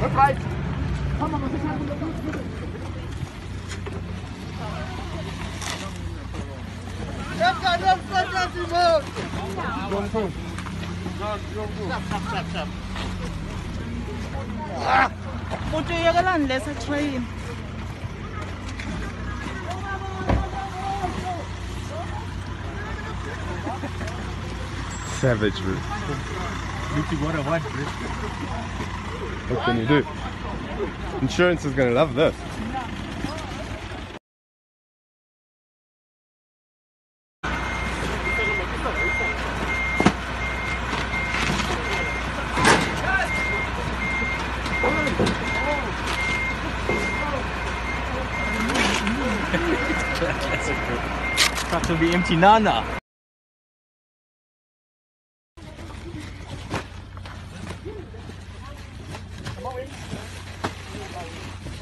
Vai pra aí. Calma, você já Caramba, tá atrás de mão! Vamos, vamos! Ah! Putei a galera nessa traíra. Savage, bro. What can you do? Insurance is gonna love this. Trucks will be empty nana.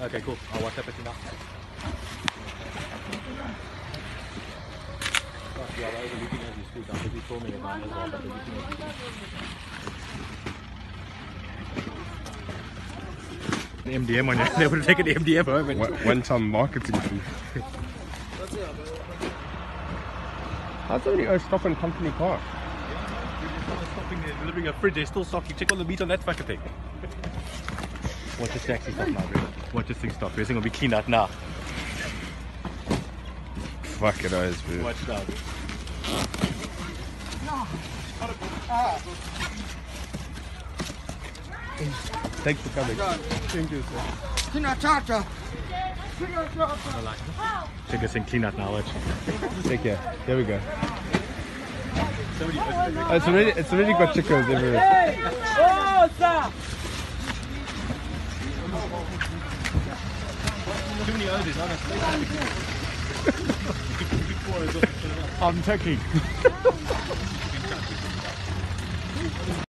Okay, cool. I'll WhatsApp it now. Yeah, they're overlooking as we speak. I'm busy filming it now as well, but they're looking as we speak. MDM on it. They would have taken the MDM home. and- One- One-time marketing fee. How's somebody oh, stop in company car? They're stopping there, delivering a fridge. They're still stocking. Check all the meat on that fucking thing. Watch this taxi stop now, bro. Watch this thing stop. Everything will be clean out now. Fuck it is, bro. Watch now. Thanks for coming. Thank you, sir. Check this thing clean out now. Watch. Take care. There we go. It's already, it's already got chickens everywhere. Too many odors. I'm checking.